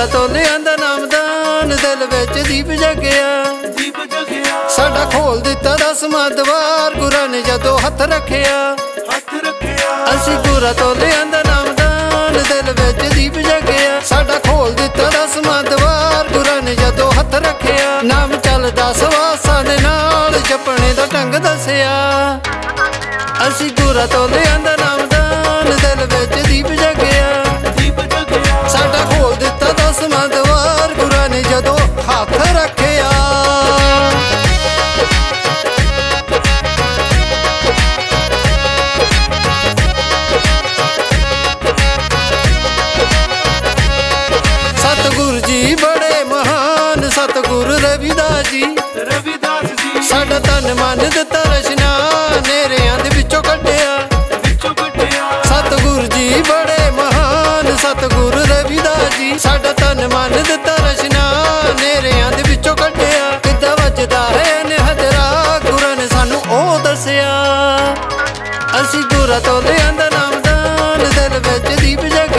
ਗੁਰਾਂ ਤੋਂ ਲਿਆਂਦਾ ਨਾਮਦਾਨ ਦਿਲ ਵਿੱਚ ਦੀਪ ਜਗਿਆ। ਦੀਪ ਜਗਿਆ। ਸਾਡਾ ਖੋਲ ਦਿੱਤਾ ਦਸਵਾਂ ਦਵਾਰ ਗੁਰਾਂ ਨੇ ਜਦੋਂ ਹੱਥ ਰੱਖਿਆ। ਹੱਥ ਰੱਖਿਆ। ਅਸੀਂ ਗੁਰਾਂ ਤੋਂ ਲਿਆਂਦਾ ਨਾਮਦਾਨ ਦਿਲ ਵਿੱਚ ਦੀਪ ਜਗਿਆ। ਸਾਡਾ ਖੋਲ ਦਿੱਤਾ ਦਸਵਾਂ ਦਵਾਰ ਗੁਰਾਂ ਨੇ ਜਦੋਂ ਹੱਥ ਰੱਖਿਆ। ਨਾਮ ਚੱਲਦਾ ਸਵਾਸਾਂ ਦੇ ਨਾਲ ਜਪਣੇ ਦਾ ਢੰਗ ਦੱਸਿਆ। ਅਸੀਂ ਗੁਰਾਂ ਤੋਂ ਲਿਆਂਦਾ ਨਾਮਦਾਨ ਦਿਲ ਵਿੱਚ ਦੀਪ ਜਗਿਆ। ਦੀਪ ਜਗਿਆ। ਸਾਡਾ ਖੋਲ ਦਿੱਤਾ ਜੀ। ਰਵਿਦਾਸ ਜੀ। ਸਾਡਾ ਤਨ ਮਨ ਦਿੱਤਾ ਰਚਨਾ ਨੇਰਿਆਂ ਦੇ ਵਿੱਚੋਂ ਕੱਢਿਆ। ਵਿੱਚੋਂ ਕੱਢਿਆ। ਸਤਿਗੁਰ ਜੀ ਬੜੇ ਮਹਾਨ ਸਤਿਗੁਰ ਰਵਿਦਾਸ ਜੀ। ਸਾਡਾ ਤਨ ਮਨ ਦਿੱਤਾ ਨੇਰਿਆਂ ਦੇ ਵਿੱਚੋਂ ਕੱਢਿਆ। ਕਿੱਦਾਂ ਵੱਜਦਾ ਹੈ ਨਿਹਦਰਾ ਗੁਰਾਂ ਨੇ ਸਾਨੂੰ ਉਹ ਦੱਸਿਆ। ਅਸੀਂ ਗੁਰਾਂ ਤੋਂ ਲਿਆਂਦਾ ਨਾਮਦਾਨ ਦਿਲ ਵਿੱਚ ਦੀਪ ਜਗਿਆ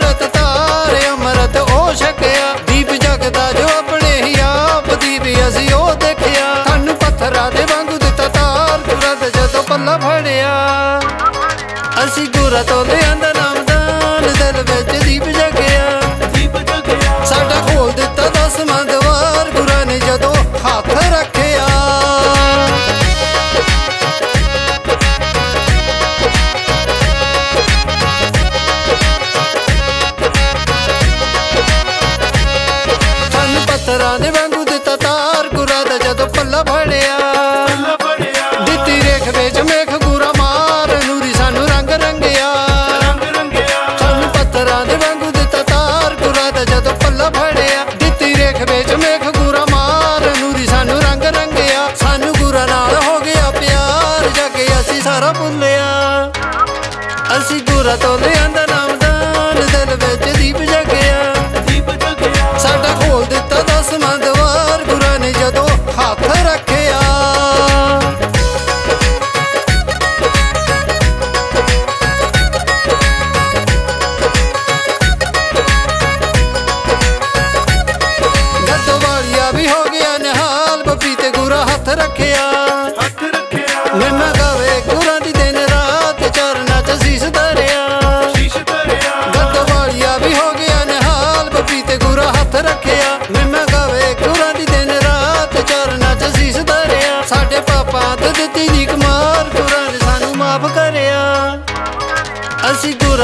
ਅੰਮ੍ਰਿਤ ਤਾਰ, ਅੰਮ੍ਰਿਤ ਉਹ ਛਕਿਆ। ਦੀਪ ਜਗਦਾ ਜੋ ਆਪਣੇ ਹੀ ਆਪ, ਦੀਪ ਅਸੀਂ ਉਹ ਦੇਖਿਆ। ਸਾਨੂੰ ਪੱਥਰਾਂ ਦੇ ਵਾਂਗੂ ਦਿੱਤਾ ਤਾਰ, ਗੁਰਾਂ ਜਦੋਂ ਪੱਲਾ ਫੜਿਆ। ਅਸੀਂ ਗੁਰਾਂ ਤੋਂ ਲਿਆਂਦਾ ਸਾਰਾ ਭੁੱਲਿਆ। ਅਸੀਂ ਗੁਰਾਂ ਤੋਂ ਲਿਆਂਦਾ ਨਾਮਦਾਨ ਦਿਲ ਵਿੱਚ ਦੀਪ ਜਗਿਆ। ਦੀਪ ਜਗਿਆ। ਸਾਡਾ ਖੋਲ ਦਿੱਤਾ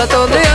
ਅਸੀਂ ਗੁਰਾਂ